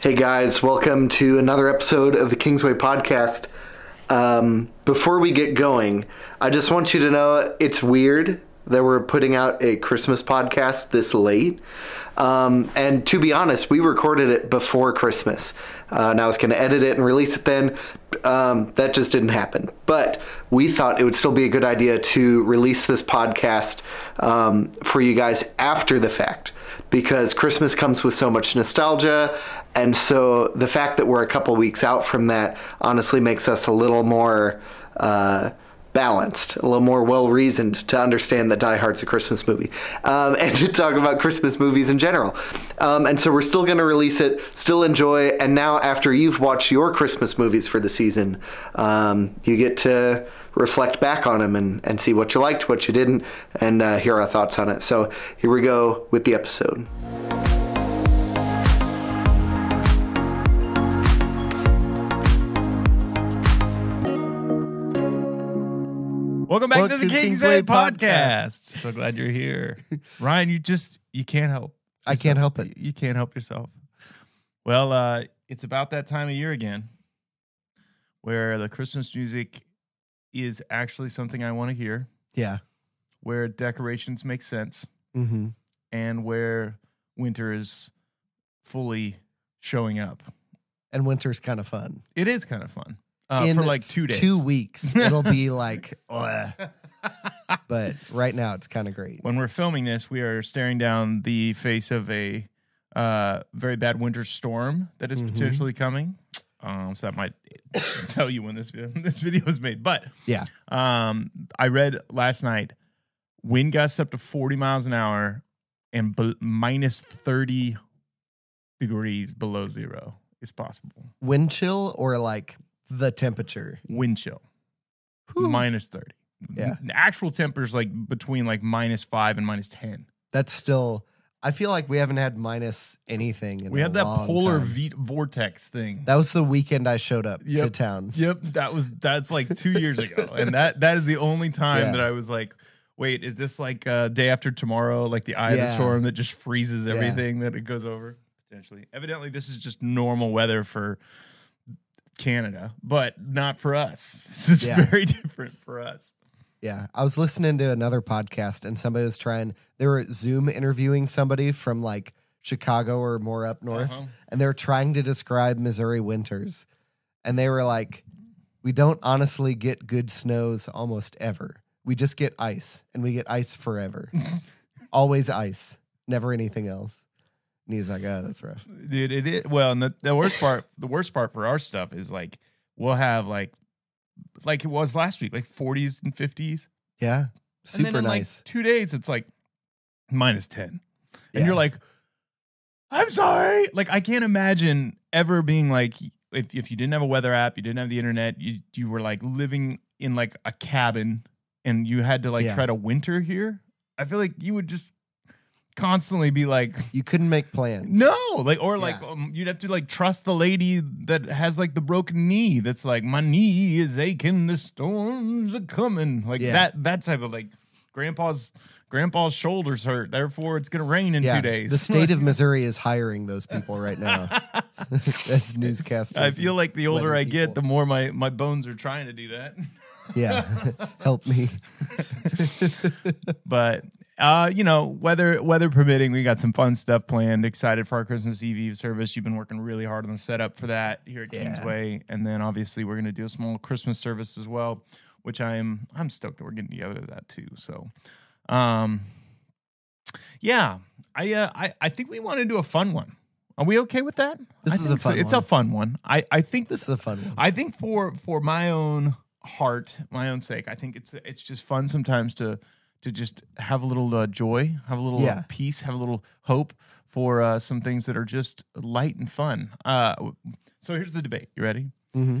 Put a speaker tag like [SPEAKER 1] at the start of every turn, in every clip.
[SPEAKER 1] Hey guys, welcome to another episode of the Kingsway Podcast. Um, before we get going, I just want you to know it's weird that we're putting out a Christmas podcast this late. Um, and to be honest, we recorded it before Christmas. Uh, and I was going to edit it and release it then. Um, that just didn't happen. But we thought it would still be a good idea to release this podcast um, for you guys after the fact because Christmas comes with so much nostalgia. And so the fact that we're a couple weeks out from that honestly makes us a little more. Uh, balanced, a little more well reasoned to understand that Die Hard's a Christmas movie, um, and to talk about Christmas movies in general. Um, and so we're still going to release it, still enjoy. And now, after you've watched your Christmas movies for the season, um, you get to reflect back on them and, and see what you liked, what you didn't, and uh, hear our thoughts on it. So here we go with the episode.
[SPEAKER 2] Welcome back
[SPEAKER 3] Welcome
[SPEAKER 2] to the
[SPEAKER 3] to
[SPEAKER 2] Kingsway
[SPEAKER 3] Kingsway
[SPEAKER 2] Podcast.
[SPEAKER 3] Podcast.
[SPEAKER 2] So glad you're here, Ryan. You just you can't help.
[SPEAKER 3] I can't help it.
[SPEAKER 2] You can't help yourself. Well, uh, it's about that time of year again, where the Christmas music is actually something I want to hear,
[SPEAKER 3] Yeah.
[SPEAKER 2] where decorations make sense,
[SPEAKER 3] Mm-hmm.
[SPEAKER 2] and where winter is fully showing up.
[SPEAKER 3] And winter's kind of fun.
[SPEAKER 2] It is kind of fun uh, for like two days.
[SPEAKER 3] Two weeks. It'll be like, but right now it's kind of great.
[SPEAKER 2] when we're filming this, we are staring down the face of a uh, very bad winter storm that is
[SPEAKER 3] Mhm.
[SPEAKER 2] potentially coming. Um, so that might tell you when this video, this video is made. But
[SPEAKER 3] Yeah.
[SPEAKER 2] um, I read last night wind gusts up to 40 miles an hour and be- minus 30 degrees below zero is possible.
[SPEAKER 3] Wind chill or like the temperature.
[SPEAKER 2] Wind chill
[SPEAKER 3] Whew.
[SPEAKER 2] minus 30.
[SPEAKER 3] Yeah.
[SPEAKER 2] The actual temperatures like between like minus five and minus 10.
[SPEAKER 3] That's still, I feel like we haven't had minus anything. In
[SPEAKER 2] We had that polar v- vortex thing.
[SPEAKER 3] That was the weekend I showed up to town.
[SPEAKER 2] Yep, that was that's like two years ago, and that that is the only time
[SPEAKER 3] Yeah.
[SPEAKER 2] that I was like, wait, is this like uh, day after tomorrow, like the eye of the storm that just freezes
[SPEAKER 3] Yeah.
[SPEAKER 2] everything that it goes over potentially? Evidently, this is just normal weather for Canada, but not for us. This is
[SPEAKER 3] Yeah.
[SPEAKER 2] very different for us.
[SPEAKER 3] Yeah. I was listening to another podcast and somebody was trying, they were Zoom interviewing somebody from like Chicago or more up north.
[SPEAKER 2] Uh-huh.
[SPEAKER 3] and they were trying to describe Missouri winters. And they were like, we don't honestly get good snows almost ever. We just get ice, and we get ice forever. Always ice, never anything else. And he's like, oh, that's rough.
[SPEAKER 2] Dude, it is well, and the, the worst part, the worst part for our stuff is like we'll have like like it was last week, like 40s and 50s.
[SPEAKER 3] Yeah.
[SPEAKER 2] and
[SPEAKER 3] Super
[SPEAKER 2] then in
[SPEAKER 3] nice.
[SPEAKER 2] like two days, it's like minus 10. And
[SPEAKER 3] Yeah.
[SPEAKER 2] you're like, I'm sorry. Like, I can't imagine ever being like, if, if you didn't have a weather app, you didn't have the internet, you, you were like living in like a cabin and you had to like
[SPEAKER 3] Yeah.
[SPEAKER 2] try to winter here. I feel like you would just constantly be like,
[SPEAKER 3] you couldn't make plans.
[SPEAKER 2] no, like, or like,
[SPEAKER 3] Yeah.
[SPEAKER 2] um, you'd have to like trust the lady that has like the broken knee. That's like, my knee is aching, the storms are coming. Like
[SPEAKER 3] Yeah.
[SPEAKER 2] that, that type of like, grandpa's grandpa's shoulders hurt, therefore it's gonna rain in
[SPEAKER 3] Yeah.
[SPEAKER 2] two days.
[SPEAKER 3] The state of Missouri is hiring those people right now that's newscasters.
[SPEAKER 2] I feel like the older I get,
[SPEAKER 3] people.
[SPEAKER 2] the more my my bones are trying to do that.
[SPEAKER 3] Yeah. Help me.
[SPEAKER 2] but uh, you know, weather weather permitting, we got some fun stuff planned. Excited for our Christmas Eve Eve service. You've been working really hard on the setup for that here at
[SPEAKER 3] Yeah.
[SPEAKER 2] Kingsway, and then obviously we're gonna do a small Christmas service as well, which I'm I'm stoked that we're getting together to that too. So, um, yeah, I uh, I I think we want to do a fun one. Are we okay with that?
[SPEAKER 3] This
[SPEAKER 2] I
[SPEAKER 3] is a
[SPEAKER 2] think so.
[SPEAKER 3] fun
[SPEAKER 2] It's a fun one. I I think
[SPEAKER 3] This is a fun one.
[SPEAKER 2] I think for for my own heart, my own sake, I think it's it's just fun sometimes to to just have a little uh, joy, have a little
[SPEAKER 3] Yeah.
[SPEAKER 2] peace, have a little hope for uh, some things that are just light and fun. Uh, so here's the debate. You ready?
[SPEAKER 3] hmm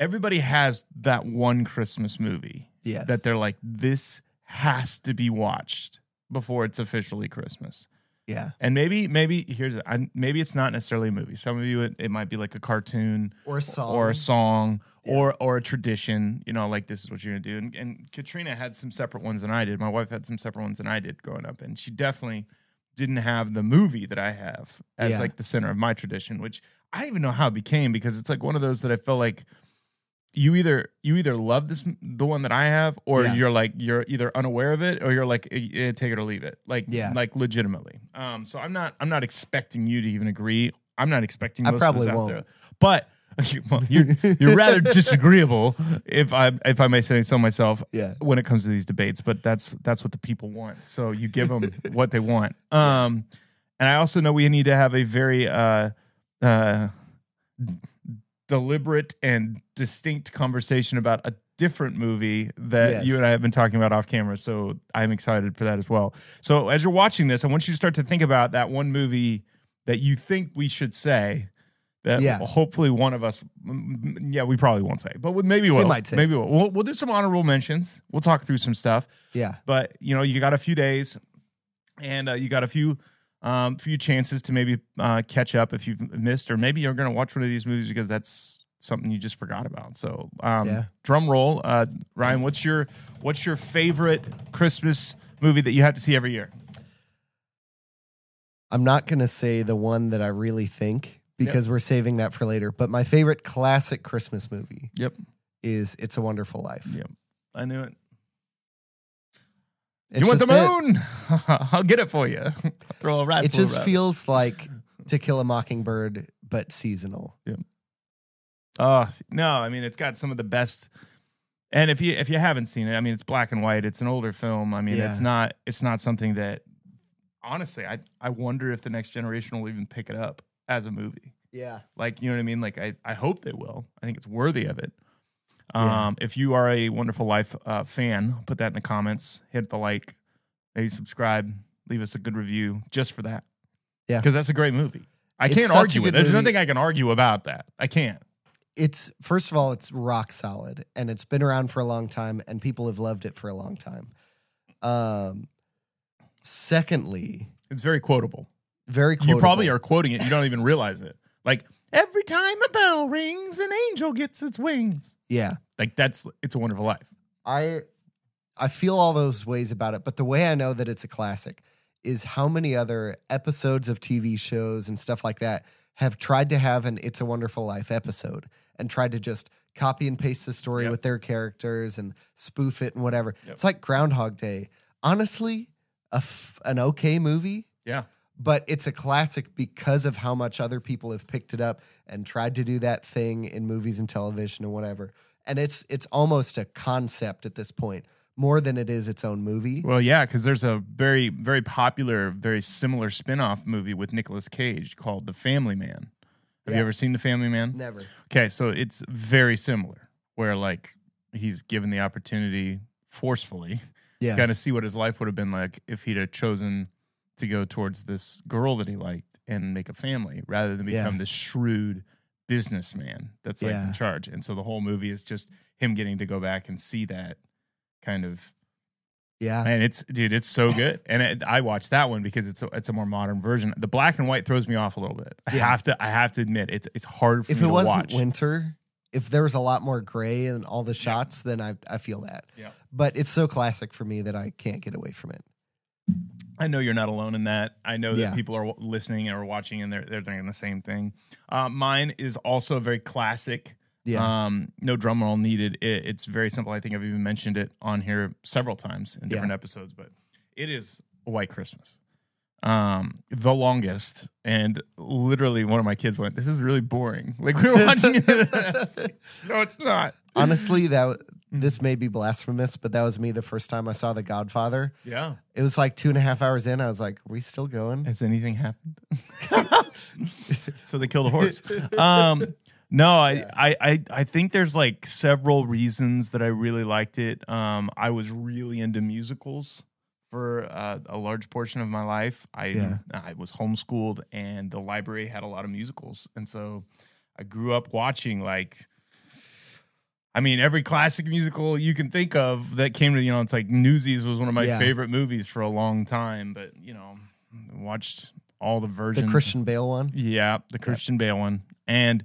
[SPEAKER 2] Everybody has that one Christmas movie
[SPEAKER 3] Yes.
[SPEAKER 2] that they're like, this has to be watched before it's officially Christmas.
[SPEAKER 3] Yeah.
[SPEAKER 2] And maybe, maybe here's I, maybe it's not necessarily a movie. Some of you it, it might be like a cartoon
[SPEAKER 3] Or a song.
[SPEAKER 2] or a song
[SPEAKER 3] Yeah.
[SPEAKER 2] or or a tradition. You know, like this is what you're gonna do. And, and Katrina had some separate ones than I did. My wife had some separate ones than I did growing up, and she definitely didn't have the movie that I have as
[SPEAKER 3] Yeah.
[SPEAKER 2] like the center of my tradition, which I don't even know how it became because it's like one of those that I feel like you either you either love this the one that I have or
[SPEAKER 3] Yeah.
[SPEAKER 2] you're like you're either unaware of it or you're like eh, eh, take it or leave it like
[SPEAKER 3] Yeah.
[SPEAKER 2] like legitimately um so I'm not I'm not expecting you to even agree I'm not expecting
[SPEAKER 3] I
[SPEAKER 2] most of us
[SPEAKER 3] probably won't.
[SPEAKER 2] there. but well, you're you're rather disagreeable if I if I may say so myself
[SPEAKER 3] Yeah.
[SPEAKER 2] when it comes to these debates but that's that's what the people want so you give them what they want um and I also know we need to have a very uh uh deliberate and distinct conversation about a different movie that
[SPEAKER 3] Yes.
[SPEAKER 2] you and I have been talking about off camera. So I'm excited for that as well. So as you're watching this, I want you to start to think about that one movie that you think we should say. That
[SPEAKER 3] Yeah.
[SPEAKER 2] hopefully one of us, yeah, we probably won't say, but with maybe we'll.
[SPEAKER 3] might say.
[SPEAKER 2] Maybe we'll. we'll. We'll do some honorable mentions. We'll talk through some stuff
[SPEAKER 3] Yeah.
[SPEAKER 2] but you know you got a few days and uh, you got a few um few chances to maybe uh catch up if you've missed or maybe you're gonna watch one of these movies because that's something you just forgot about so um
[SPEAKER 3] Yeah.
[SPEAKER 2] drum roll uh ryan what's your what's your favorite christmas movie that you have to see every year
[SPEAKER 3] I'm not going to say the one that I really think because we're saving that for later. But my favorite classic Christmas movie
[SPEAKER 2] yep
[SPEAKER 3] is It's a Wonderful Life.
[SPEAKER 2] yep i knew it
[SPEAKER 3] It's
[SPEAKER 2] you want the
[SPEAKER 3] it.
[SPEAKER 2] moon i'll get it for you I'll throw a rat
[SPEAKER 3] It just feels like To Kill a Mockingbird, but seasonal. Yeah.
[SPEAKER 2] Oh no! I mean, it's got some of the best. And if you if you haven't seen it, I mean, it's black and white. It's an older film. I mean,
[SPEAKER 3] Yeah.
[SPEAKER 2] it's not it's not something that. Honestly, I I wonder if the next generation will even pick it up as a movie.
[SPEAKER 3] Yeah.
[SPEAKER 2] Like you know what I mean? Like I I hope they will. I think it's worthy of it.
[SPEAKER 3] Yeah.
[SPEAKER 2] Um, if you are a Wonderful Life uh, fan, put that in the comments. Hit the like, maybe subscribe, leave us a good review just for that.
[SPEAKER 3] Yeah.
[SPEAKER 2] because that's a great movie. I
[SPEAKER 3] It's
[SPEAKER 2] can't argue with. There's
[SPEAKER 3] movie.
[SPEAKER 2] nothing I can argue about that. I can't.
[SPEAKER 3] It's first of all, it's rock solid and it's been around for a long time and people have loved it for a long time. Um secondly,
[SPEAKER 2] It's very quotable.
[SPEAKER 3] very quotable.
[SPEAKER 2] You probably are quoting it. You don't even realize it. Like every time a bell rings, an angel gets its wings.
[SPEAKER 3] Yeah.
[SPEAKER 2] Like that's it's a wonderful life.
[SPEAKER 3] I I feel all those ways about it, but the way I know that it's a classic is how many other episodes of TV shows and stuff like that have tried to have an It's a Wonderful Life episode and tried to just copy and paste the story
[SPEAKER 2] Yep.
[SPEAKER 3] with their characters and spoof it and whatever. It's like Groundhog Day. Honestly, a f- an okay movie,
[SPEAKER 2] Yeah.
[SPEAKER 3] But it's a classic because of how much other people have picked it up and tried to do that thing in movies and television and whatever. And it's it's almost a concept at this point, more than it is its own movie.
[SPEAKER 2] Well, yeah, because there's a very, very popular, very similar spin-off movie with Nicolas Cage called The Family Man. Have you ever seen The Family Man?
[SPEAKER 3] Never.
[SPEAKER 2] Okay, so it's very similar, where like he's given the opportunity forcefully
[SPEAKER 3] Yeah.
[SPEAKER 2] kind of see what his life would have been like if he'd have chosen to go towards this girl that he liked and make a family rather than
[SPEAKER 3] Yeah.
[SPEAKER 2] become this shrewd businessman that's like
[SPEAKER 3] Yeah.
[SPEAKER 2] in charge. And so the whole movie is just him getting to go back and see that kind of
[SPEAKER 3] Yeah.
[SPEAKER 2] and it's dude, it's so good. And it, I watched that one because it's a, it's a more modern version. The black and white throws me off a little bit. I
[SPEAKER 3] Yeah.
[SPEAKER 2] have to I have to admit it's it's hard for
[SPEAKER 3] If
[SPEAKER 2] me
[SPEAKER 3] it
[SPEAKER 2] to
[SPEAKER 3] wasn't
[SPEAKER 2] watch.
[SPEAKER 3] winter, if there was a lot more gray in all the shots, then I I feel that.
[SPEAKER 2] Yeah.
[SPEAKER 3] But it's so classic for me that I can't get away from it.
[SPEAKER 2] I know you're not alone in that. I know that
[SPEAKER 3] Yeah.
[SPEAKER 2] people are w- listening or watching and they're they're thinking the same thing. Uh, mine is also very classic.
[SPEAKER 3] Yeah.
[SPEAKER 2] Um, no drum roll needed. It, it's very simple. I think I've even mentioned it on here several times in different
[SPEAKER 3] Yeah.
[SPEAKER 2] episodes, but it is a White Christmas. Um, the longest, and literally one of my kids went, "This is really boring." Like we were watching it. no, it's not.
[SPEAKER 3] Honestly, that this may be blasphemous, but that was me the first time I saw The Godfather.
[SPEAKER 2] Yeah.
[SPEAKER 3] It was like two and a half hours in. I was like, "Are we still going?"
[SPEAKER 2] Has anything happened? so they killed a horse. Um, no, I, I, I, I think there's like several reasons that I really liked it. Um, I was really into musicals for uh, a large portion of my life. I,
[SPEAKER 3] Yeah.
[SPEAKER 2] I was homeschooled, and the library had a lot of musicals, and so I grew up watching like. I mean, every classic musical you can think of that came to, you know, it's like Newsies was one of my
[SPEAKER 3] Yeah.
[SPEAKER 2] favorite movies for a long time, but, you know, watched all the versions. The.
[SPEAKER 3] Christian Bale one.
[SPEAKER 2] Yeah, the Christian Bale one. And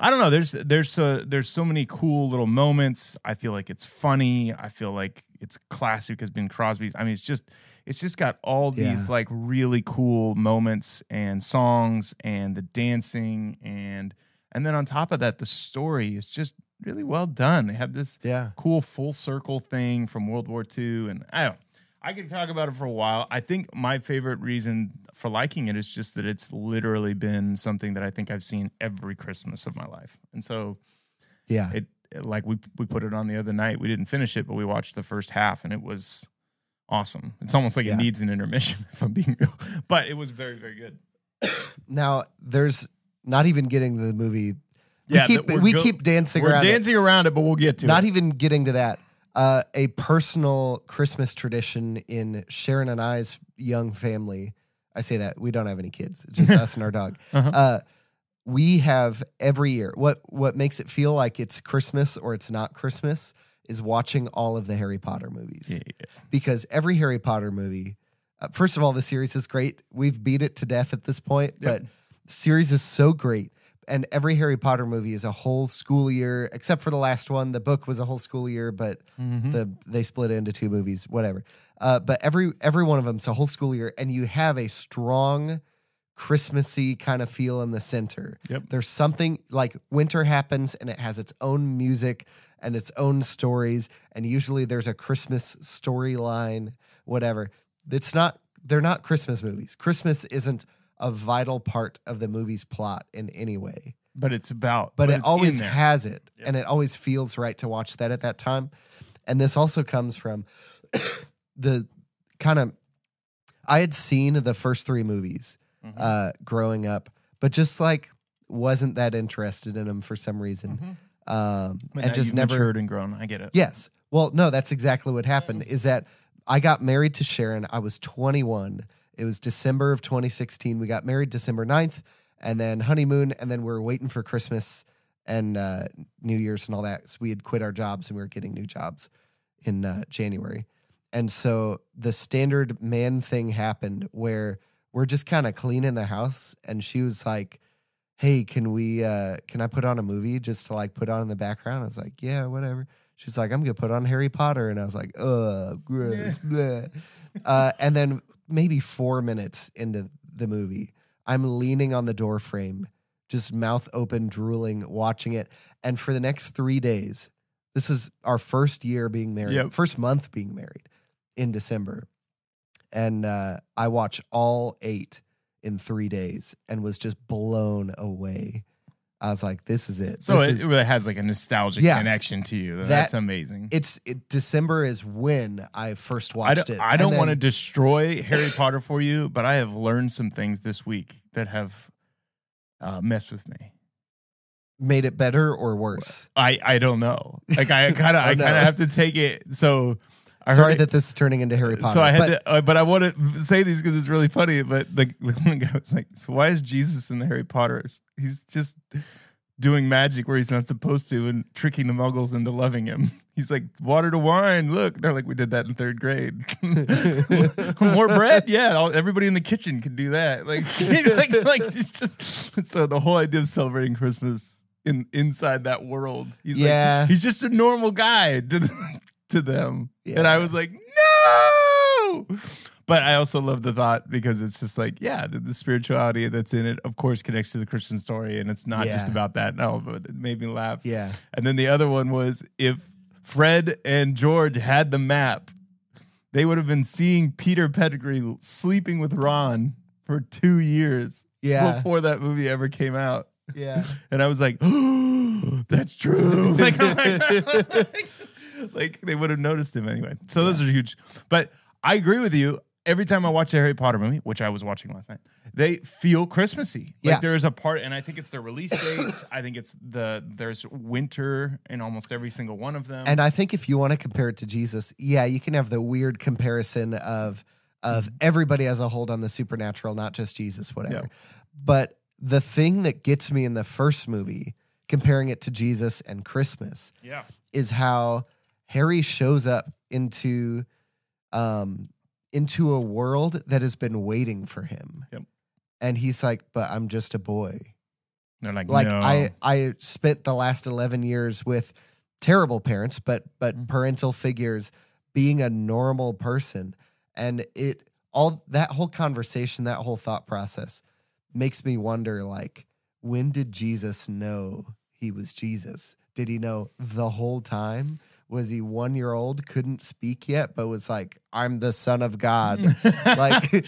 [SPEAKER 2] I don't know, there's there's so there's so many cool little moments. I feel like it's funny. I feel like it's classic as Bing Crosby. I mean, it's just it's just got all these
[SPEAKER 3] Yeah.
[SPEAKER 2] like really cool moments and songs and the dancing and and then on top of that the story is just really well done. They have this
[SPEAKER 3] Yeah.
[SPEAKER 2] cool full circle thing from World War II. And I don't I can talk about it for a while. I think my favorite reason for liking it is just that it's literally been something that I think I've seen every Christmas of my life. And so
[SPEAKER 3] Yeah.
[SPEAKER 2] it like we we put it on the other night. We didn't finish it, but we watched the first half and it was awesome. It's almost like
[SPEAKER 3] Yeah.
[SPEAKER 2] it needs an intermission if I'm being real. But it was very, very good.
[SPEAKER 3] Now there's not even getting the movie.
[SPEAKER 2] Yeah,
[SPEAKER 3] we keep
[SPEAKER 2] we're go-
[SPEAKER 3] keep dancing
[SPEAKER 2] We're
[SPEAKER 3] around. it.
[SPEAKER 2] dancing around it, but we'll get to it.
[SPEAKER 3] Not
[SPEAKER 2] it.
[SPEAKER 3] even getting to that. Uh, a personal Christmas tradition in Sharon and I's young family. I say that we don't have any kids; just us and our dog.
[SPEAKER 2] Uh-huh.
[SPEAKER 3] Uh, we have every year. What what makes it feel like it's Christmas or it's not Christmas is watching all of the Harry Potter movies
[SPEAKER 2] Yeah,
[SPEAKER 3] because every Harry Potter movie, uh, first of all, the series is great. We've beat it to death at this point, but the series is so great. And every Harry Potter movie is a whole school year, except for the last one. The book was a whole school year, but
[SPEAKER 2] Mhm.
[SPEAKER 3] the they split it into two movies, whatever. Uh, but every every one of them's a whole school year, and you have a strong Christmassy kind of feel in the center.
[SPEAKER 2] Yep.
[SPEAKER 3] There's something like winter happens, and it has its own music and its own stories, and usually there's a Christmas storyline, whatever. It's not. They're not Christmas movies. Christmas isn't a vital part of the movie's plot in any way
[SPEAKER 2] But it's about
[SPEAKER 3] but, it always has it
[SPEAKER 2] Yeah.
[SPEAKER 3] and it always feels right to watch that at that time and this also comes from the kind of i had seen the first three movies
[SPEAKER 2] Mhm.
[SPEAKER 3] uh growing up but just like wasn't that interested in them for some reason
[SPEAKER 2] Mhm.
[SPEAKER 3] um
[SPEAKER 2] But
[SPEAKER 3] and just never
[SPEAKER 2] matured and grown. I get it.
[SPEAKER 3] Yes. Well, no, that's exactly what happened. Is that I got married to Sharon. I was 21. It was December of 2016. We got married December 9th and then honeymoon. And then we are waiting for Christmas and uh, New Year's and all that. So we had quit our jobs and we were getting new jobs in uh, January. And so the standard man thing happened where we're just kind of cleaning the house. And she was like, Hey, can we, uh, can I put on a movie just to like put on in the background? I was like, Yeah, whatever. She's like, I'm gonna put on Harry Potter, and I was like, ugh, gross. bleh." Uh, and then maybe four minutes into the movie, I'm leaning on the door frame, just mouth open, drooling, watching it. And for the next three days, this is our first year being married,
[SPEAKER 2] Yep.
[SPEAKER 3] first month being married in December, and uh, I watched all eight in three days and was just blown away. I was like, "This is it."
[SPEAKER 2] So
[SPEAKER 3] This
[SPEAKER 2] it,
[SPEAKER 3] is-
[SPEAKER 2] it really has like a nostalgic
[SPEAKER 3] Yeah.
[SPEAKER 2] connection to you.
[SPEAKER 3] That-
[SPEAKER 2] That's amazing.
[SPEAKER 3] it's it, December is when I first watched it.
[SPEAKER 2] I don't want to destroy Harry Potter for you, but I have learned some things this week that have uh, messed with me.
[SPEAKER 3] made it better or worse.
[SPEAKER 2] I, I don't know. Like I kind of
[SPEAKER 3] Oh,
[SPEAKER 2] I kind of have to take it. So I
[SPEAKER 3] Sorry that this is turning into Harry Potter.
[SPEAKER 2] So I had
[SPEAKER 3] but
[SPEAKER 2] to, uh, but I want to say these because it's really funny. But the, the guy was like, "So why is Jesus in the Harry Potter? He's just doing magic where he's not supposed to and tricking the Muggles into loving him." He's like, "Water to wine. Look, they're like, we did that in third grade. More bread, yeah. All, everybody in the kitchen could do that. Like, like, like it's just so the whole idea of celebrating Christmas in inside that world. He's
[SPEAKER 3] Yeah.
[SPEAKER 2] like, he's just a normal guy to, them. And I was like, no. But I also love the thought because it's just like, yeah, the, the spirituality that's in it, of course, connects to the Christian story. And it's not just about that. No, but it made me laugh.
[SPEAKER 3] yeah,
[SPEAKER 2] And then the other one was if Fred and George had the map, they would have been seeing Peter Pettigrew sleeping with Ron for two years
[SPEAKER 3] yeah,
[SPEAKER 2] before that movie ever came out.
[SPEAKER 3] yeah.
[SPEAKER 2] And I was like, oh, that's true. Like, I'm like, like, they would have noticed him anyway. So those are huge. But I agree with you. Every time I watch a Harry Potter movie, which I was watching last night, they feel Christmassy. Like
[SPEAKER 3] Yeah.
[SPEAKER 2] there is a part, and I think it's their release dates. I think it's the there's winter in almost every single one of them.
[SPEAKER 3] And I think if you want to compare it to Jesus, yeah, you can have the weird comparison of of
[SPEAKER 2] Mm-hmm.
[SPEAKER 3] everybody has a hold on the supernatural, not just Jesus, whatever.
[SPEAKER 2] Yeah.
[SPEAKER 3] But the thing that gets me in the first movie, comparing it to Jesus and Christmas,
[SPEAKER 2] yeah,
[SPEAKER 3] is how Harry shows up into um into a world that has been waiting for him.
[SPEAKER 2] Yep.
[SPEAKER 3] And he's like, "But I'm just a boy."
[SPEAKER 2] they're like,
[SPEAKER 3] Like
[SPEAKER 2] no.
[SPEAKER 3] I I spent the last 11 years with terrible parents, but but
[SPEAKER 2] Mhm.
[SPEAKER 3] parental figures being a normal person. and it all that whole conversation, that whole thought process makes me wonder like when did Jesus know he was Jesus? Did he know the whole time? Was he one year old, couldn't speak yet, but was like, I'm the son of God? like,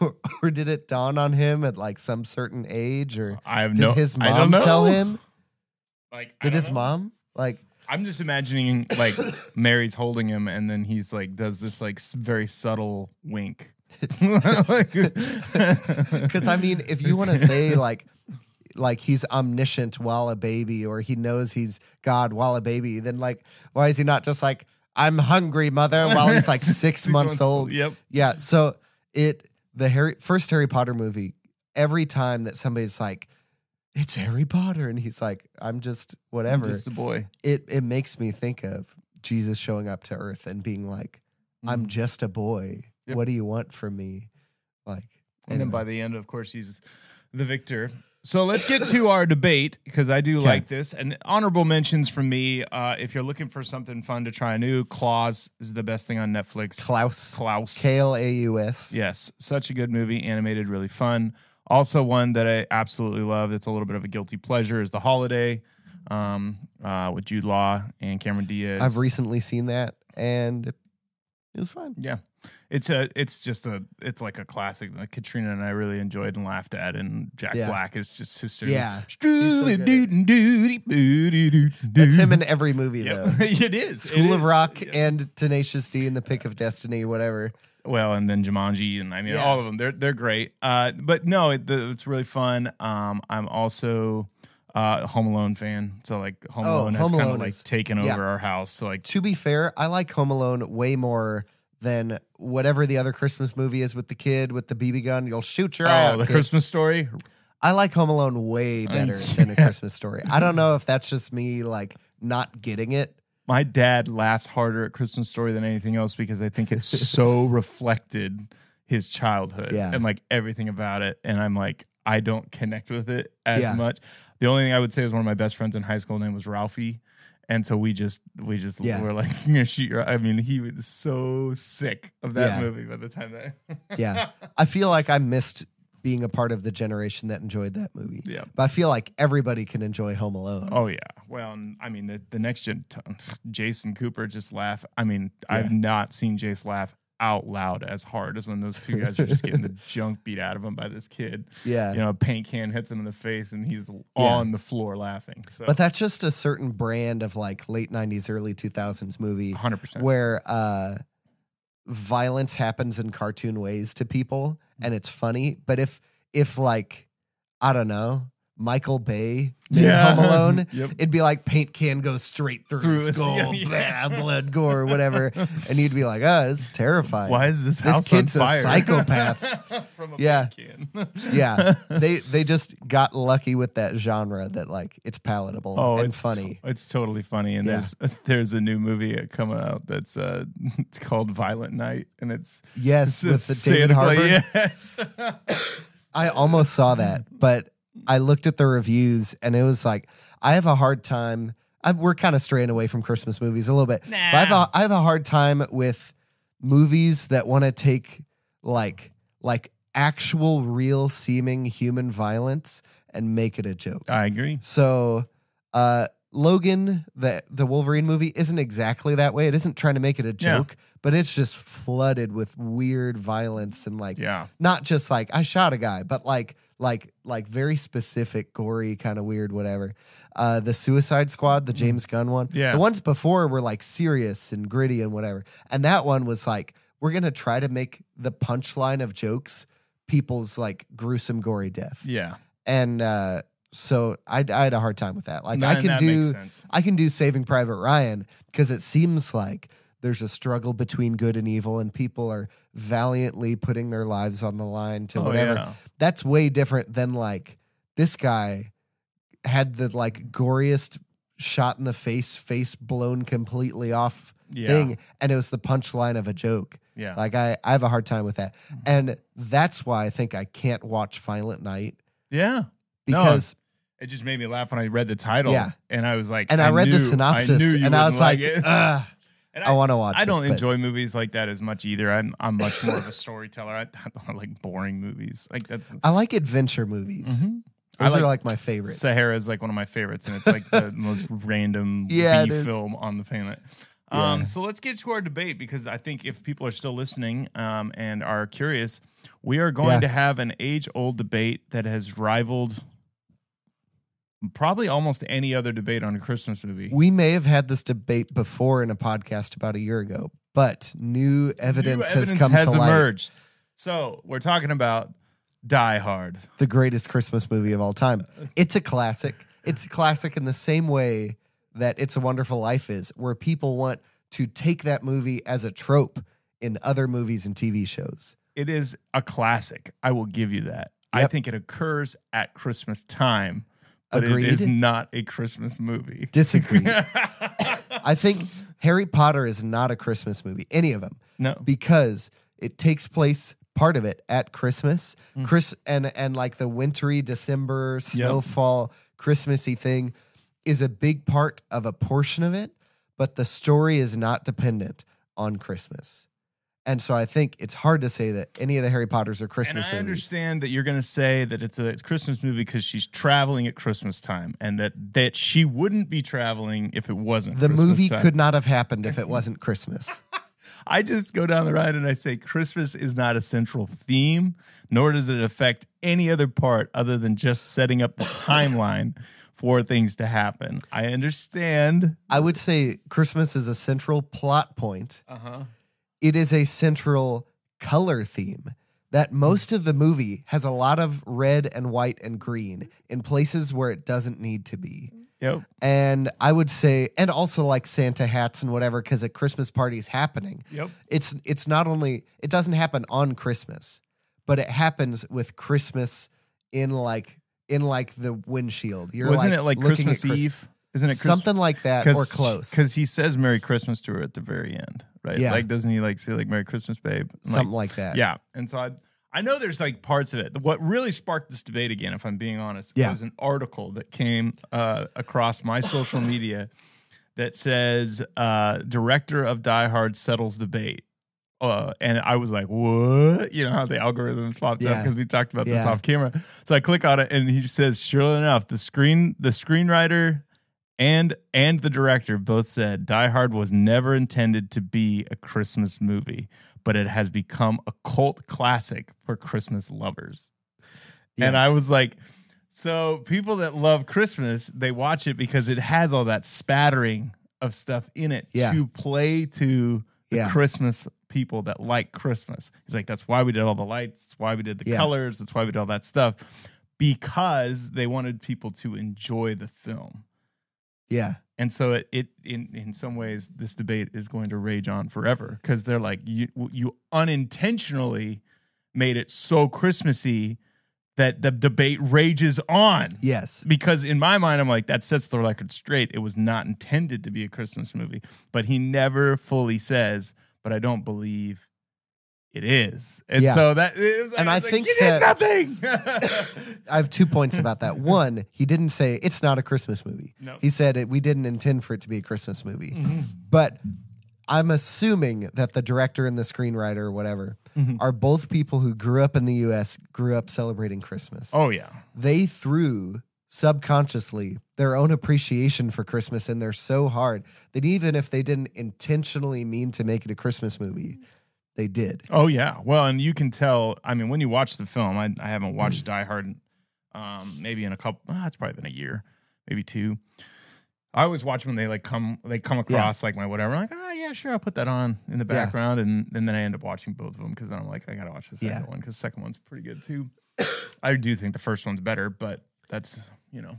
[SPEAKER 3] or, or did it dawn on him at like some certain age? Or
[SPEAKER 2] I have
[SPEAKER 3] did
[SPEAKER 2] no.
[SPEAKER 3] his
[SPEAKER 2] I don't
[SPEAKER 3] mom tell him?
[SPEAKER 2] Like,
[SPEAKER 3] Did his
[SPEAKER 2] know.
[SPEAKER 3] mom? Like,
[SPEAKER 2] I'm just imagining like Mary's holding him, and then he's like does this like very subtle wink.
[SPEAKER 3] Because I mean, if you want to say like, like he's omniscient while a baby, or he knows he's God while a baby, then like, why is he not just like, I'm hungry, mother, while he's like six,
[SPEAKER 2] Six
[SPEAKER 3] months old?
[SPEAKER 2] Yep.
[SPEAKER 3] Yeah. So it the Harry first Harry Potter movie. Every time that somebody's like, "It's Harry Potter," and he's like, "I'm just whatever,"
[SPEAKER 2] Just a boy.
[SPEAKER 3] it it makes me think of Jesus showing up to Earth and being like, "I'm
[SPEAKER 2] Mhm.
[SPEAKER 3] just a boy.
[SPEAKER 2] Yep.
[SPEAKER 3] What do you want from me?" Like,
[SPEAKER 2] And then by the end, of course, he's the victor. So let's get to our debate because I do
[SPEAKER 3] Okay.
[SPEAKER 2] like this. And honorable mentions from me. Uh, if you're looking for something fun to try new, Klaus is the best thing on Netflix.
[SPEAKER 3] Klaus,
[SPEAKER 2] Klaus.
[SPEAKER 3] K L A U S.
[SPEAKER 2] Yes, such a good movie, animated, really fun. Also, one that I absolutely love. That's a little bit of a guilty pleasure. Is The Holiday, um, uh, with Jude Law and Cameron Diaz.
[SPEAKER 3] I've recently seen that, and it was fun.
[SPEAKER 2] Yeah, it's a, it's just a, it's like a classic. Like Katrina and I really enjoyed and laughed at, and Jack
[SPEAKER 3] Yeah.
[SPEAKER 2] Black is just sister.
[SPEAKER 3] Yeah. He's so good at
[SPEAKER 2] That's
[SPEAKER 3] That's him in every movie, though.
[SPEAKER 2] it is
[SPEAKER 3] School
[SPEAKER 2] It
[SPEAKER 3] of
[SPEAKER 2] is.
[SPEAKER 3] Rock and Tenacious D and The Pick of Destiny, whatever.
[SPEAKER 2] well, and then Jumanji, and I mean
[SPEAKER 3] Yeah.
[SPEAKER 2] all of them. They're they're great. Uh, but no, it, the, it's really fun. Um, I'm also uh, a Home Alone fan, so like Home
[SPEAKER 3] Oh,
[SPEAKER 2] Alone has
[SPEAKER 3] Home
[SPEAKER 2] kind of
[SPEAKER 3] Alone
[SPEAKER 2] like
[SPEAKER 3] is-
[SPEAKER 2] taken
[SPEAKER 3] yeah.
[SPEAKER 2] over our house. So like,
[SPEAKER 3] To be fair, I like Home Alone way more than whatever the other Christmas movie is with the kid with the BB gun. You'll shoot your eye
[SPEAKER 2] oh,
[SPEAKER 3] out.
[SPEAKER 2] the
[SPEAKER 3] kid.
[SPEAKER 2] Christmas story.
[SPEAKER 3] I like Home Alone way better than a Christmas story. I don't know if that's just me like not getting it.
[SPEAKER 2] My dad laughs harder at Christmas Story than anything else because I think it's so reflected his childhood
[SPEAKER 3] Yeah.
[SPEAKER 2] and like everything about it. And I'm like, I don't connect with it as
[SPEAKER 3] Yeah.
[SPEAKER 2] much. The only thing I would say is one of my best friends in high school name was Ralphie. And so we just we just
[SPEAKER 3] Yeah.
[SPEAKER 2] were like, you're shoot your I mean, he was so sick of that
[SPEAKER 3] Yeah.
[SPEAKER 2] movie by the time that
[SPEAKER 3] Yeah. I feel like I missed being a part of the generation that enjoyed that movie.
[SPEAKER 2] Yeah.
[SPEAKER 3] But I feel like everybody can enjoy Home Alone.
[SPEAKER 2] Oh yeah. Well, I mean the, the next gen Jason Cooper just laugh. I mean,
[SPEAKER 3] Yeah.
[SPEAKER 2] I've not seen Jace laugh out loud as hard as when those two guys are just getting the junk beat out of them by this kid.
[SPEAKER 3] yeah.
[SPEAKER 2] You know, a paint can hits him in the face and he's on the floor laughing. So
[SPEAKER 3] But that's just a certain brand of like late 90s, early 2000s movie
[SPEAKER 2] 100%.
[SPEAKER 3] where uh, violence happens in cartoon ways to people and it's funny. But if, if like, I don't know, Michael Bay made
[SPEAKER 2] Yeah.
[SPEAKER 3] Home Alone,
[SPEAKER 2] Yep.
[SPEAKER 3] it'd be like paint can goes straight through,
[SPEAKER 2] Through
[SPEAKER 3] skull,
[SPEAKER 2] yeah, yeah.
[SPEAKER 3] blah, blood, gore, whatever. and you'd be like, oh, it's terrifying.
[SPEAKER 2] Why is this
[SPEAKER 3] This
[SPEAKER 2] house
[SPEAKER 3] kid's a
[SPEAKER 2] on fire?
[SPEAKER 3] psychopath.
[SPEAKER 2] From a
[SPEAKER 3] Yeah.
[SPEAKER 2] paint can.
[SPEAKER 3] yeah, they they just got lucky with that genre that like it's palatable
[SPEAKER 2] Oh,
[SPEAKER 3] and
[SPEAKER 2] it's
[SPEAKER 3] funny.
[SPEAKER 2] to- it's totally funny, and
[SPEAKER 3] Yeah.
[SPEAKER 2] there's there's a new movie coming out that's uh it's called Violent Night, and it's
[SPEAKER 3] yes, with
[SPEAKER 2] it's
[SPEAKER 3] the David Harbour.
[SPEAKER 2] Yes.
[SPEAKER 3] I almost saw that, but I looked at the reviews and it was like I have a hard time. I, we're kind of straying away from Christmas movies a little bit. But I have a, I have a hard time with movies that want to take like like actual real seeming human violence and make it a joke.
[SPEAKER 2] I agree.
[SPEAKER 3] So, uh, Logan, the the Wolverine movie, isn't exactly that way. It isn't trying to make it a
[SPEAKER 2] Yeah.
[SPEAKER 3] joke, but it's just flooded with weird violence and like
[SPEAKER 2] Yeah.
[SPEAKER 3] not just like I shot a guy, but like like like very specific, gory, kind of weird, whatever. Uh, the Suicide Squad, the James Gunn one,
[SPEAKER 2] Yeah.
[SPEAKER 3] the ones before were like serious and gritty and whatever, and that one was like we're gonna try to make the punchline of jokes people's like gruesome, gory death
[SPEAKER 2] Yeah.
[SPEAKER 3] and uh, so I, I had a hard time with that. Like
[SPEAKER 2] No,
[SPEAKER 3] I can do. I can do Saving Private Ryan because it seems like there's a struggle between good and evil, and people are valiantly putting their lives on the line to
[SPEAKER 2] Oh,
[SPEAKER 3] whatever.
[SPEAKER 2] yeah.
[SPEAKER 3] That's way different than like this guy had the like goriest shot in the face, face blown completely off
[SPEAKER 2] Yeah.
[SPEAKER 3] thing, and it was the punchline of a joke.
[SPEAKER 2] Yeah.
[SPEAKER 3] Like I, I have a hard time with that,
[SPEAKER 2] Mm-hmm.
[SPEAKER 3] and that's why I think I can't watch Violent Night
[SPEAKER 2] yeah. No,
[SPEAKER 3] because.
[SPEAKER 2] It just made me laugh when I read the title.
[SPEAKER 3] Yeah.
[SPEAKER 2] And I was like,
[SPEAKER 3] And I, read the synopsis,
[SPEAKER 2] I
[SPEAKER 3] and I was
[SPEAKER 2] wouldn't
[SPEAKER 3] like,
[SPEAKER 2] it. And
[SPEAKER 3] I wanna watch
[SPEAKER 2] I don't
[SPEAKER 3] but-
[SPEAKER 2] enjoy movies like that as much either. I'm I'm much more of a storyteller. I, I don't like boring movies. Like that's
[SPEAKER 3] I like adventure movies.
[SPEAKER 2] Mhm. I
[SPEAKER 3] Those
[SPEAKER 2] like
[SPEAKER 3] are like my favorite.
[SPEAKER 2] Sahara is like one of my favorites, and it's like the most random
[SPEAKER 3] Yeah,
[SPEAKER 2] B film on the planet. Um,
[SPEAKER 3] Yeah.
[SPEAKER 2] So let's get to our debate because I think if people are still listening um, and are curious, we are going
[SPEAKER 3] Yeah.
[SPEAKER 2] to have an age-old debate that has rivaled probably almost any other debate on a Christmas movie.
[SPEAKER 3] We may have had this debate before in a podcast about a year ago, but new evidence,
[SPEAKER 2] New
[SPEAKER 3] has come
[SPEAKER 2] has
[SPEAKER 3] to light.
[SPEAKER 2] emerged. So we're talking about Die Hard.
[SPEAKER 3] The greatest Christmas movie of all time. It's a classic. It's a classic in the same way that It's a Wonderful Life is, where people want to take that movie as a trope in other movies and TV shows.
[SPEAKER 2] It is a classic. I will give you that. I think it occurs at Christmas time, but
[SPEAKER 3] Agreed.
[SPEAKER 2] it is not a Christmas movie.
[SPEAKER 3] Disagree. I think Harry Potter is not a Christmas movie, any of them.
[SPEAKER 2] no.
[SPEAKER 3] because it takes place part of it at Christmas.
[SPEAKER 2] Mm.
[SPEAKER 3] Chris and and like the wintry December snowfall Christmassy thing is a big part of a portion of it, but the story is not dependent on Christmas. And so I think it's hard to say that any of the Harry Potters are Christmas.
[SPEAKER 2] And I
[SPEAKER 3] movies.
[SPEAKER 2] understand that you're going to say that it's a it's Christmas movie because she's traveling at Christmas time, and that that she wouldn't be traveling if it wasn't.
[SPEAKER 3] Christmas the
[SPEAKER 2] Christmas
[SPEAKER 3] movie
[SPEAKER 2] time.
[SPEAKER 3] could not have happened if it wasn't Christmas.
[SPEAKER 2] I just go down the ride and I say Christmas is not a central theme, nor does it affect any other part other than just setting up the timeline for things to happen. I understand.
[SPEAKER 3] I would say Christmas is a central plot point.
[SPEAKER 2] Uh huh.
[SPEAKER 3] It is a central color theme that hmm. most of the movie has a lot of red and white and green in places where it doesn't need to be. Hmm.
[SPEAKER 2] Yep.
[SPEAKER 3] And I would say, and also like Santa hats and whatever, because a Christmas party is happening.
[SPEAKER 2] Yep.
[SPEAKER 3] It's it's not only it doesn't happen on Christmas, but it happens with Christmas in like in like the windshield. You're
[SPEAKER 2] Wasn't
[SPEAKER 3] like
[SPEAKER 2] it like
[SPEAKER 3] looking at
[SPEAKER 2] Christmas Eve? Isn't it Christ-
[SPEAKER 3] something like that or close?
[SPEAKER 2] Because he says Merry Christmas to her at the very end, right?
[SPEAKER 3] Yeah.
[SPEAKER 2] Like, doesn't he like say like Merry Christmas, babe? And, like,
[SPEAKER 3] something like that.
[SPEAKER 2] Yeah. And so I I know there's like parts of it. What really sparked this debate again, if I'm being honest,
[SPEAKER 3] Yeah.
[SPEAKER 2] was an article that came uh, across my social media that says uh, director of Die Hard settles debate. Uh, and I was like, what? You know how the algorithm popped up
[SPEAKER 3] Yeah.
[SPEAKER 2] because we talked about this off camera. So I click on it and he says, sure enough, the screen, the screenwriter and and the director both said Die Hard was never intended to be a Christmas movie, but it has become a cult classic for Christmas lovers. And I was like, so people that love Christmas, they watch it because it has all that spattering of stuff in it
[SPEAKER 3] Yeah.
[SPEAKER 2] to play to the
[SPEAKER 3] Yeah.
[SPEAKER 2] Christmas people that like Christmas. He's like, that's why we did all the lights, that's why we did the
[SPEAKER 3] Yeah.
[SPEAKER 2] colors, that's why we did all that stuff. Because they wanted people to enjoy the film.
[SPEAKER 3] Yeah.
[SPEAKER 2] And so it, it in in some ways this debate is going to rage on forever because they're like you you unintentionally made it so Christmassy that the debate rages on.
[SPEAKER 3] Yes.
[SPEAKER 2] Because in my mind, I'm like, that sets the record straight. It was not intended to be a Christmas movie. But he never fully says, but I don't believe it is. And
[SPEAKER 3] Yeah.
[SPEAKER 2] so that like,
[SPEAKER 3] And I think
[SPEAKER 2] you
[SPEAKER 3] that-
[SPEAKER 2] did nothing.
[SPEAKER 3] I have two points about that. One, he didn't say it's not a Christmas movie.
[SPEAKER 2] No.
[SPEAKER 3] He said it, we didn't intend for it to be a Christmas movie.
[SPEAKER 2] Mm-hmm.
[SPEAKER 3] But I'm assuming that the director and the screenwriter or whatever
[SPEAKER 2] Mm-hmm.
[SPEAKER 3] are both people who grew up in the US, grew up celebrating Christmas.
[SPEAKER 2] oh yeah.
[SPEAKER 3] They threw subconsciously their own appreciation for Christmas and they're so hard that even if they didn't intentionally mean to make it a Christmas movie, they did.
[SPEAKER 2] Oh yeah. Well, and you can tell. I mean, when you watch the film, I, I haven't watched Die Hard, um, maybe in a couple. Ah, it's probably been a year, maybe two. I always watch when they like come they come across like my whatever. I'm like, oh yeah, sure, I'll put that on in the
[SPEAKER 3] Yeah.
[SPEAKER 2] background, and, and then I end up watching both of them because then I'm like, I gotta watch the second
[SPEAKER 3] Yeah.
[SPEAKER 2] one because the second one's pretty good too. I do think the first one's better, but that's you know,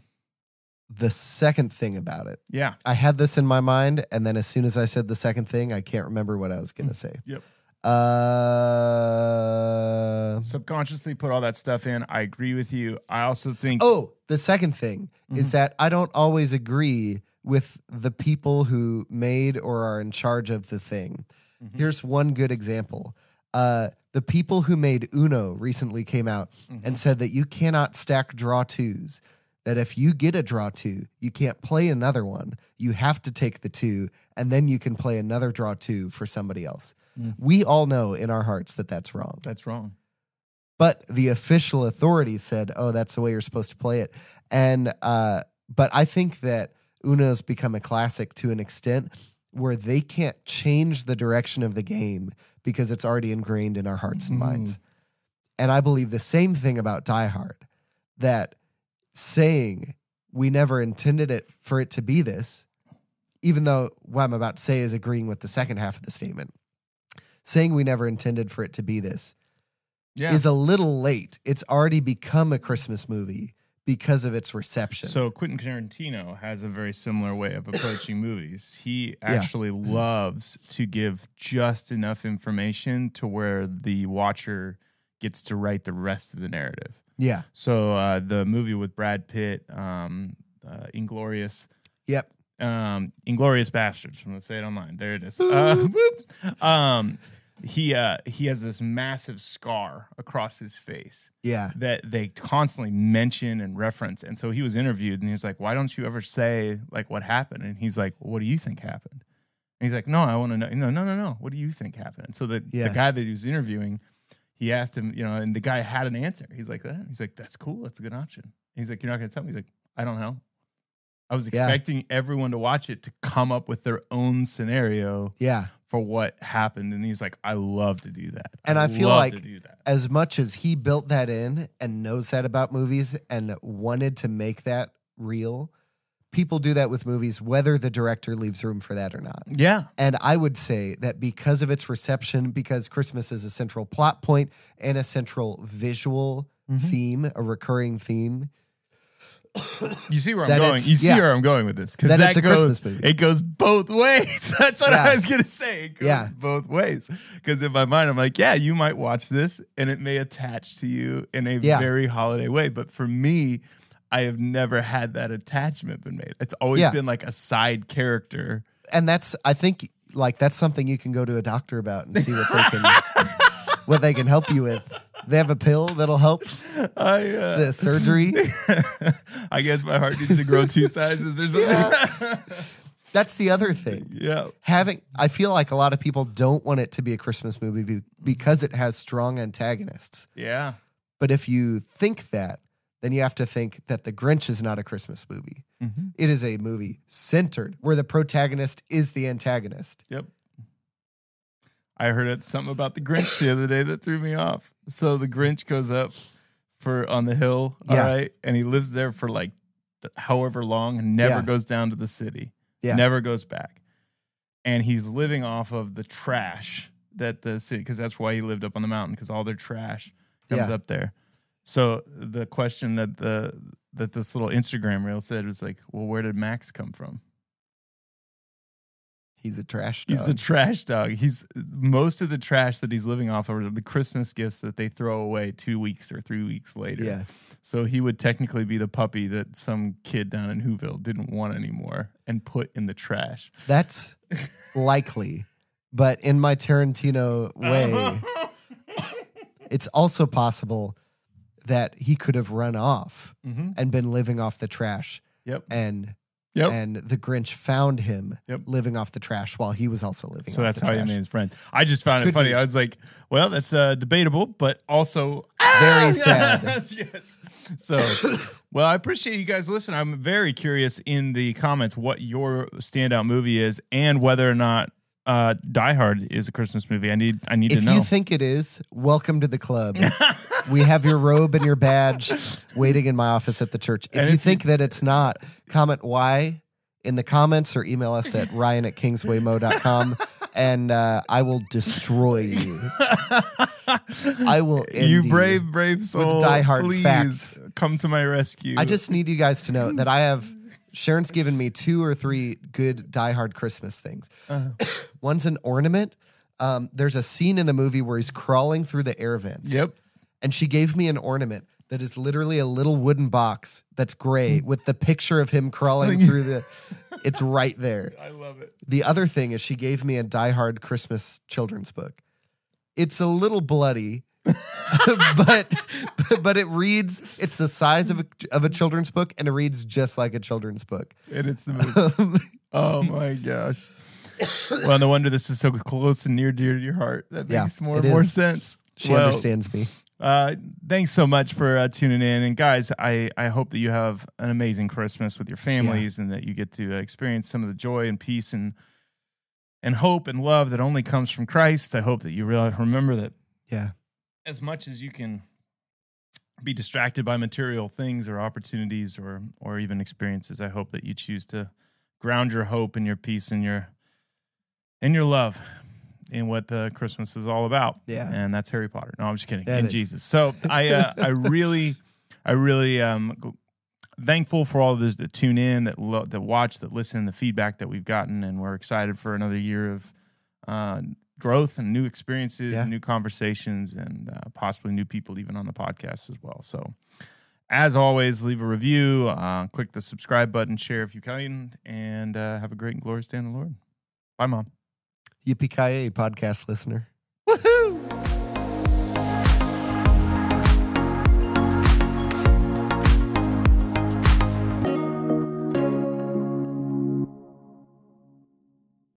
[SPEAKER 3] The second thing about it,
[SPEAKER 2] yeah,
[SPEAKER 3] I had this in my mind, and then as soon as I said the second thing, I can't remember what I was going to say.
[SPEAKER 2] yep.
[SPEAKER 3] Uh,
[SPEAKER 2] Subconsciously put all that stuff in. I agree with you. I also think.
[SPEAKER 3] oh, the second thing
[SPEAKER 2] Mm-hmm.
[SPEAKER 3] is that I don't always agree with the people who made or are in charge of the thing.
[SPEAKER 2] Mm-hmm.
[SPEAKER 3] Here's one good example. Uh, the people who made Uno recently came out
[SPEAKER 2] Mm-hmm.
[SPEAKER 3] and said that you cannot stack draw twos. That if you get a draw two, you can't play another one. You have to take the two, and then you can play another draw two for somebody else.
[SPEAKER 2] Mm.
[SPEAKER 3] We all know in our hearts that that's wrong.
[SPEAKER 2] That's wrong.
[SPEAKER 3] But the official authority said, "Oh, that's the way you're supposed to play it." And uh, but I think that Uno's become a classic to an extent where they can't change the direction of the game because it's already ingrained in our hearts and
[SPEAKER 2] Mm.
[SPEAKER 3] minds. And I believe the same thing about Die Hard that saying we never intended it for it to be this, even though what I'm about to say is agreeing with the second half of the statement, saying we never intended for it to be this
[SPEAKER 2] Yeah.
[SPEAKER 3] is a little late. It's already become a Christmas movie because of its reception.
[SPEAKER 2] So Quentin Tarantino has a very similar way of approaching movies. He
[SPEAKER 3] Yeah.
[SPEAKER 2] actually loves to give just enough information to where the watcher gets to write the rest of the narrative.
[SPEAKER 3] Yeah.
[SPEAKER 2] So uh, the movie with Brad Pitt, um, uh, Inglourious,
[SPEAKER 3] Yep.
[SPEAKER 2] um, Inglourious Basterds. I'm gonna say it online. There it is. Uh, um, he uh, he has this massive scar across his face
[SPEAKER 3] Yeah.
[SPEAKER 2] that they constantly mention and reference. And so he was interviewed, and he's like, "Why don't you ever say like what happened?" And he's like, "What do you think happened?" And he's like, "No, I want to know. No, no, no, no. What do you think happened?" And so the
[SPEAKER 3] Yeah.
[SPEAKER 2] the guy that he was interviewing, he asked him, you know, and the guy had an answer. He's like, that. He's like, "That's cool. That's a good option." He's like, "You're not going to tell me?" He's like, "I don't know." I was
[SPEAKER 3] Yeah.
[SPEAKER 2] expecting everyone to watch it to come up with their own scenario
[SPEAKER 3] Yeah.
[SPEAKER 2] for what happened, and he's like, "I love to do that."
[SPEAKER 3] And I feel like
[SPEAKER 2] to do that.
[SPEAKER 3] As much as he built that in and knows that about movies and wanted to make that real, people do that with movies, whether the director leaves room for that or not.
[SPEAKER 2] Yeah,
[SPEAKER 3] And I would say that because of its reception, because Christmas is a central plot point and a central visual
[SPEAKER 2] Mhm.
[SPEAKER 3] theme, a recurring theme,
[SPEAKER 2] You see where I'm going. You see
[SPEAKER 3] yeah.
[SPEAKER 2] where I'm going with this because
[SPEAKER 3] That
[SPEAKER 2] that goes.
[SPEAKER 3] Christmas movie.
[SPEAKER 2] It goes both ways. That's what
[SPEAKER 3] Yeah.
[SPEAKER 2] I was gonna say. It goes
[SPEAKER 3] Yeah.
[SPEAKER 2] both ways. Because in my mind, I'm like, yeah, you might watch this, and it may attach to you in a very holiday way. But for me, I have never had that attachment been made. It's always
[SPEAKER 3] Yeah.
[SPEAKER 2] been like a side character.
[SPEAKER 3] and that's I think like that's something you can go to a doctor about and see what they can what they can help you with. They have a pill that'll help
[SPEAKER 2] I, uh,
[SPEAKER 3] the surgery.
[SPEAKER 2] I guess my heart needs to grow two sizes or something.
[SPEAKER 3] That's the other thing.
[SPEAKER 2] yeah.
[SPEAKER 3] Having I feel like a lot of people don't want it to be a Christmas movie because it has strong antagonists.
[SPEAKER 2] Yeah.
[SPEAKER 3] But if you think that, then you have to think that The Grinch is not a Christmas movie.
[SPEAKER 2] Mhm.
[SPEAKER 3] It is a movie centered where the protagonist is the antagonist.
[SPEAKER 2] Yep. I heard it, something about the Grinch the other day that threw me off. So the Grinch goes up for on the hill, all
[SPEAKER 3] Yeah.
[SPEAKER 2] right, and he lives there for like however long and never
[SPEAKER 3] Yeah.
[SPEAKER 2] goes down to the city.
[SPEAKER 3] Yeah.
[SPEAKER 2] Never goes back. And he's living off of the trash that the city because that's why he lived up on the mountain because all their trash comes
[SPEAKER 3] Yeah.
[SPEAKER 2] up there. So the question that the that this little Instagram reel said was like, well, where did Max come from?
[SPEAKER 3] He's a trash dog.
[SPEAKER 2] He's a trash dog. He's most of the trash that he's living off of are the Christmas gifts that they throw away two weeks or three weeks later.
[SPEAKER 3] yeah.
[SPEAKER 2] So he would technically be the puppy that some kid down in Whoville didn't want anymore and put in the trash.
[SPEAKER 3] That's likely. But in my Tarantino way, it's also possible that he could have run off
[SPEAKER 2] Mm-hmm.
[SPEAKER 3] and been living off the trash
[SPEAKER 2] Yep.
[SPEAKER 3] and
[SPEAKER 2] Yep.
[SPEAKER 3] and the Grinch found him
[SPEAKER 2] Yep.
[SPEAKER 3] living off the trash while he was also living
[SPEAKER 2] so that's how he made his friend. I just found it funny.
[SPEAKER 3] be.
[SPEAKER 2] I was like, well, that's uh, debatable, but also
[SPEAKER 3] Very sad.
[SPEAKER 2] yes. So, well, I appreciate you guys listening. I'm very curious in the comments what your standout movie is and whether or not uh, Die Hard is a Christmas movie. I need I need
[SPEAKER 3] If
[SPEAKER 2] to know.
[SPEAKER 3] If you think it is, welcome to the club. we have your robe and your badge waiting in my office at the church. If you
[SPEAKER 2] if you-
[SPEAKER 3] think that it's not, comment why in the comments or email us at ryan at kingswaymo.com and uh, I will destroy you. I will end
[SPEAKER 2] you brave, brave soul.
[SPEAKER 3] Die Hard
[SPEAKER 2] please
[SPEAKER 3] facts.
[SPEAKER 2] come to my rescue.
[SPEAKER 3] I just need you guys to know that I have Sharon's given me two or three good Die Hard Christmas things.
[SPEAKER 2] Uh-huh.
[SPEAKER 3] One's an ornament. Um, there's a scene in the movie where he's crawling through the air vents.
[SPEAKER 2] Yep.
[SPEAKER 3] And she gave me an ornament that is literally a little wooden box that's
[SPEAKER 2] Mm.
[SPEAKER 3] gray with the picture of him crawling through the. It's right there.
[SPEAKER 2] I love it.
[SPEAKER 3] The other thing is she gave me a Die Hard Christmas children's book. It's a little bloody but but it reads. It's the size of a, of a children's book, and it reads just like a children's book.
[SPEAKER 2] And it's the movie. oh my gosh. Well, no wonder this is so close and near dear to your heart. That
[SPEAKER 3] Yeah,
[SPEAKER 2] makes more and more
[SPEAKER 3] is.
[SPEAKER 2] sense.
[SPEAKER 3] she
[SPEAKER 2] Well,
[SPEAKER 3] understands me.
[SPEAKER 2] Uh, thanks so much for uh, tuning in, and guys, I I hope that you have an amazing Christmas with your families, and that you get to experience some of the joy and peace and and hope and love that only comes from Christ. I hope that you really remember that
[SPEAKER 3] Yeah,
[SPEAKER 2] as much as you can be distracted by material things or opportunities or or even experiences. I hope that you choose to ground your hope and your peace and your and your love in what uh, Christmas is all about.
[SPEAKER 3] Yeah.
[SPEAKER 2] and that's Harry Potter. No, I'm just kidding.
[SPEAKER 3] That
[SPEAKER 2] in
[SPEAKER 3] is.
[SPEAKER 2] Jesus. So I uh, I really I really um thankful for all those that tune in that lo- that watch that listen the feedback that we've gotten and we're excited for another year of uh, growth and new experiences
[SPEAKER 3] Yeah.
[SPEAKER 2] and new conversations and uh, possibly new people even on the podcast as well so as always leave a review uh, click the subscribe button share if you can and uh, have a great and glorious day in the lord bye mom
[SPEAKER 3] yippee ki podcast listener.
[SPEAKER 2] Woohoo!